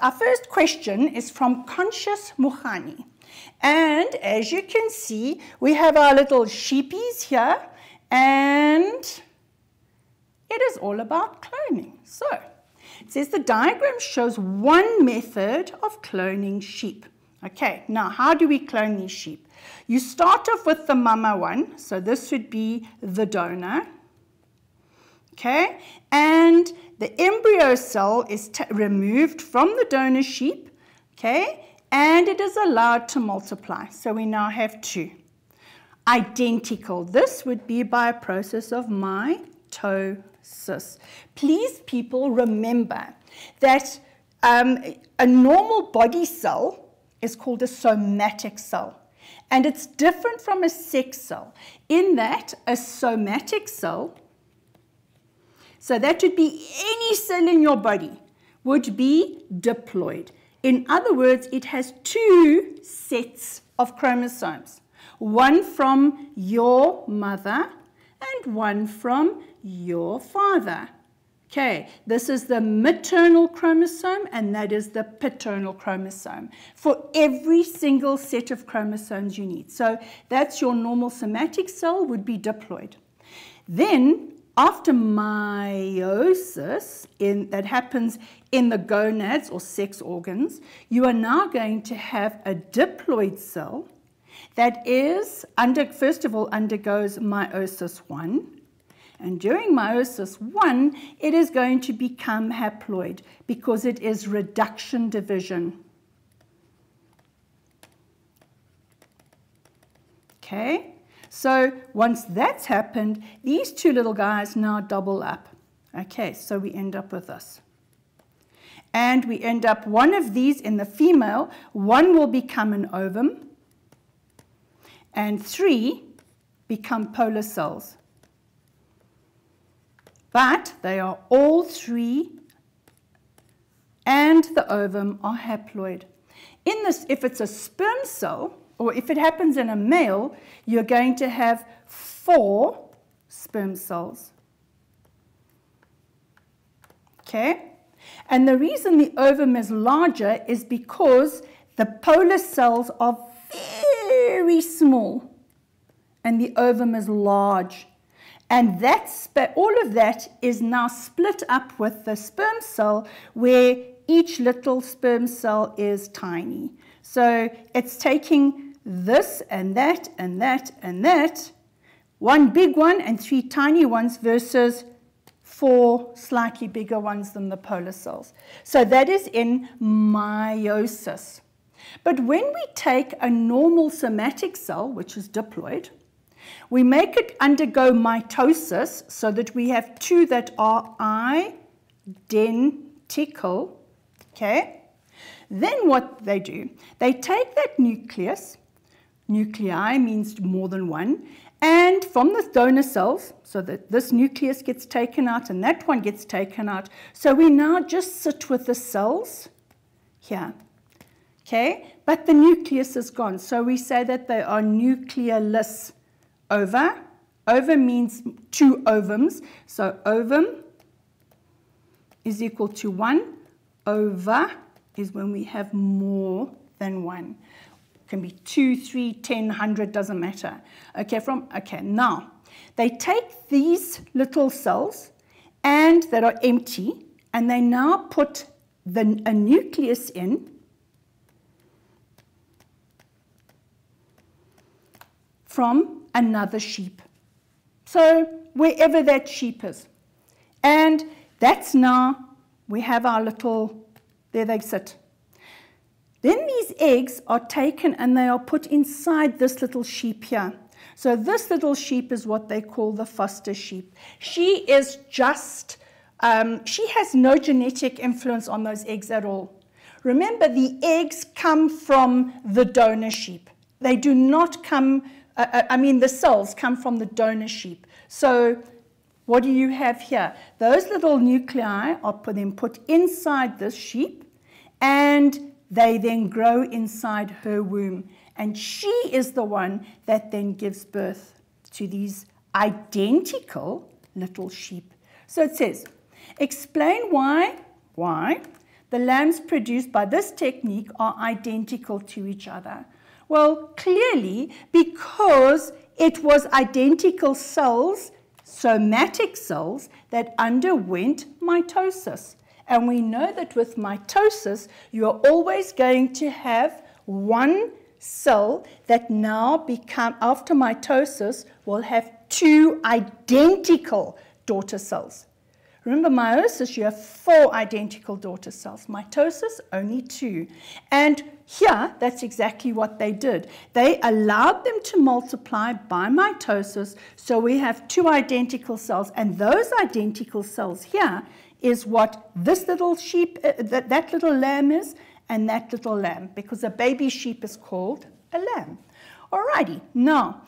Our first question is from Conscious Mukhani. And as you can see, we have our little sheepies here, and it is all about cloning. So, it says the diagram shows one method of cloning sheep. Okay, now how do we clone these sheep? You start off with the mama one, so this would be the donor. Okay, and the embryo cell is removed from the donor sheep, okay, and it is allowed to multiply. So we now have two. Identical. This would be by a process of mitosis. Please, people, remember that um, a normal body cell is called a somatic cell. And it's different from a sex cell in that a somatic cell, so that would be any cell in your body, would be diploid. In other words, it has two sets of chromosomes, one from your mother and one from your father. Okay, this is the maternal chromosome and that is the paternal chromosome for every single set of chromosomes you need. So that's your normal somatic cell would be diploid. Then after meiosis in, that happens in the gonads or sex organs, you are now going to have a diploid cell that is, under, first of all, undergoes meiosis 1 and during meiosis 1, it is going to become haploid because it is reduction division. Okay, so once that's happened, these two little guys now double up. Okay, so we end up with this. And we end up one of these in the female, one will become an ovum, and three become polar cells but they are all three and the ovum are haploid. In this, if it's a sperm cell, or if it happens in a male, you're going to have four sperm cells. Okay? And the reason the ovum is larger is because the polar cells are very small and the ovum is large. And that's, all of that is now split up with the sperm cell where each little sperm cell is tiny. So it's taking this and that and that and that, one big one and three tiny ones versus four slightly bigger ones than the polar cells. So that is in meiosis. But when we take a normal somatic cell, which is diploid, we make it undergo mitosis so that we have two that are identical, okay? Then what they do, they take that nucleus, nuclei means more than one, and from the donor cells, so that this nucleus gets taken out and that one gets taken out, so we now just sit with the cells here, okay? But the nucleus is gone, so we say that they are nucleoless ova. Ova means two ovums. So ovum is equal to 1. Ova is when we have more than 1. Can be 2, 3, 10, 100, doesn't matter. Okay, from okay, now they take these little cells and that are empty and they now put the, a nucleus in from another sheep. So wherever that sheep is. And that's now, we have our little, there they sit. Then these eggs are taken and they are put inside this little sheep here. So this little sheep is what they call the foster sheep. She is just, um, she has no genetic influence on those eggs at all. Remember, the eggs come from the donor sheep. They do not come uh, uh, I mean, the cells come from the donor sheep. So what do you have here? Those little nuclei are then put inside this sheep, and they then grow inside her womb. And she is the one that then gives birth to these identical little sheep. So it says, explain why, why the lambs produced by this technique are identical to each other? Well, clearly, because it was identical cells, somatic cells, that underwent mitosis. And we know that with mitosis, you are always going to have one cell that now become, after mitosis, will have two identical daughter cells. Remember meiosis, you have four identical daughter cells. Mitosis, only two. And here, that's exactly what they did. They allowed them to multiply by mitosis, so we have two identical cells. And those identical cells here is what this little sheep, uh, that, that little lamb is, and that little lamb, because a baby sheep is called a lamb. Alrighty, now,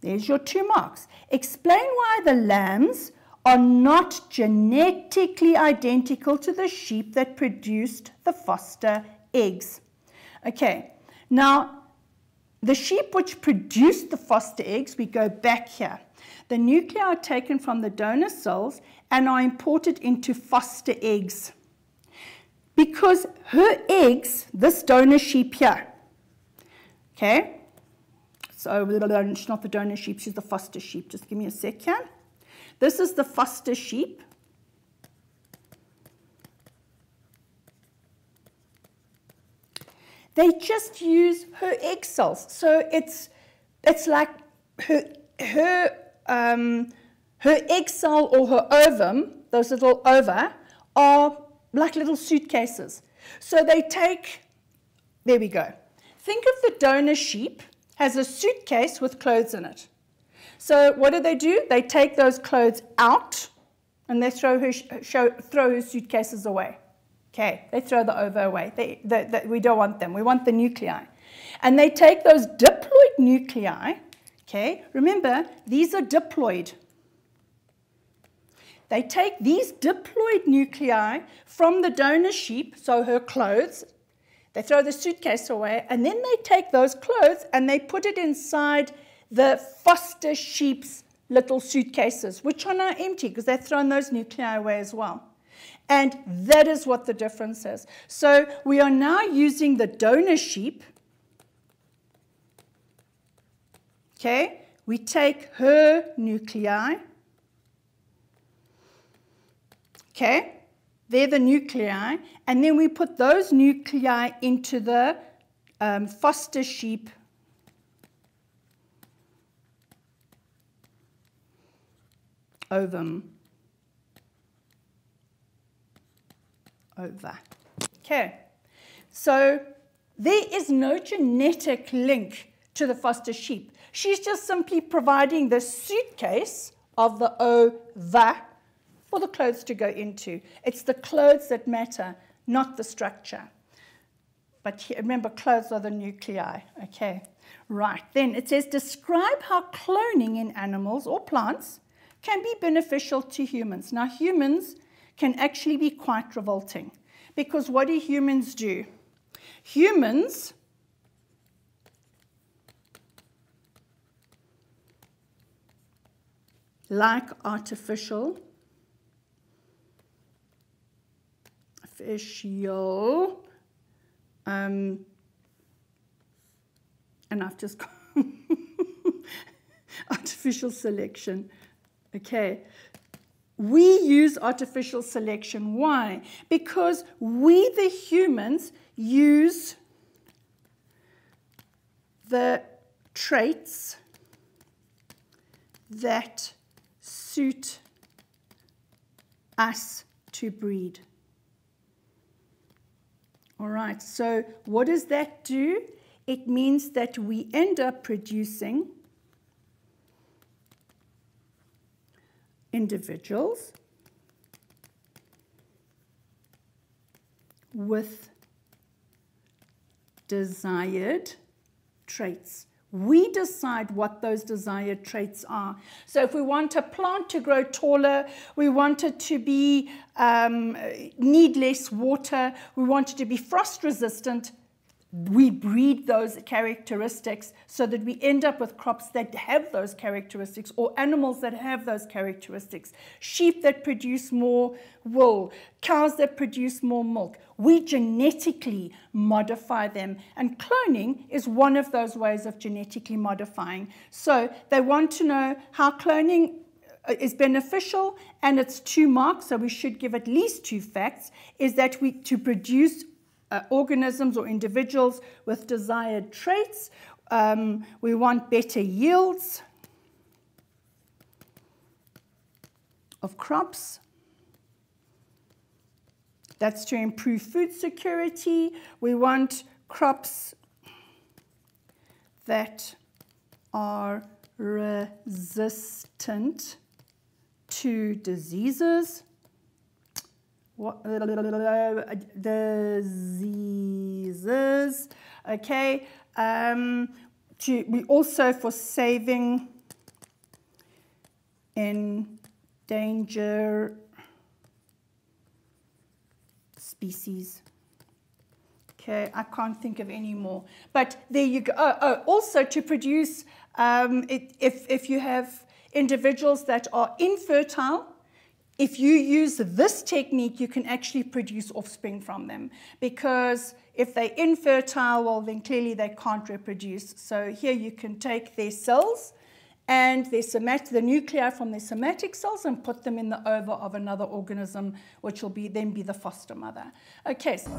there's your two marks. Explain why the lambs are not genetically identical to the sheep that produced the foster eggs. Okay, now the sheep which produced the foster eggs, we go back here. The nuclei are taken from the donor cells and are imported into foster eggs. Because her eggs, this donor sheep here, okay, so she's not the donor sheep, she's the foster sheep. Just give me a second. This is the foster sheep. They just use her egg cells. So it's, it's like her, her, um, her egg cell or her ovum, those little ova, are like little suitcases. So they take, there we go. Think of the donor sheep has a suitcase with clothes in it. So what do they do? They take those clothes out and they throw her, show, throw her suitcases away. Okay, they throw the ova away. They, we don't want them. We want the nuclei. And they take those diploid nuclei. Okay, remember, these are diploid. They take these diploid nuclei from the donor sheep, so her clothes, they throw the suitcase away, and then they take those clothes and they put it inside the foster sheep's little suitcases, which are now empty because they've thrown those nuclei away as well. And that is what the difference is. So we are now using the donor sheep. Okay, we take her nuclei. Okay, they're the nuclei. And then we put those nuclei into the um, foster sheep ovum. Over. Okay, so there is no genetic link to the foster sheep. She's just simply providing the suitcase of the ova for the clothes to go into. It's the clothes that matter, not the structure. But remember, clothes are the nuclei. Okay, right. Then it says, describe how cloning in animals or plants can be beneficial to humans. Now, humans can actually be quite revolting because what do humans do? Humans like artificial artificial um, and I've just artificial selection Okay. We use artificial selection. Why? Because we, the humans, use the traits that suit us to breed. All right, so what does that do? It means that we end up producing individuals with desired traits. We decide what those desired traits are. So if we want a plant to grow taller, we want it to be um, need less water, we want it to be frost resistant, we breed those characteristics so that we end up with crops that have those characteristics or animals that have those characteristics. Sheep that produce more wool, cows that produce more milk. We genetically modify them, and cloning is one of those ways of genetically modifying. So they want to know how cloning uh, is beneficial and it's two marks so we should give at least two facts is that we to produce uh, organisms or individuals with desired traits. Um, we want better yields of crops. That's to improve food security. We want crops that are resistant to diseases what, diseases, okay. Um, to, we also for saving in danger species. Okay, I can't think of any more. But there you go. Oh, oh also to produce, um, it, if, if you have individuals that are infertile, if you use this technique, you can actually produce offspring from them because if they're infertile, well, then clearly they can't reproduce. So here you can take their cells and their somat the nuclei from their somatic cells and put them in the ova of another organism, which will be then be the foster mother. Okay. So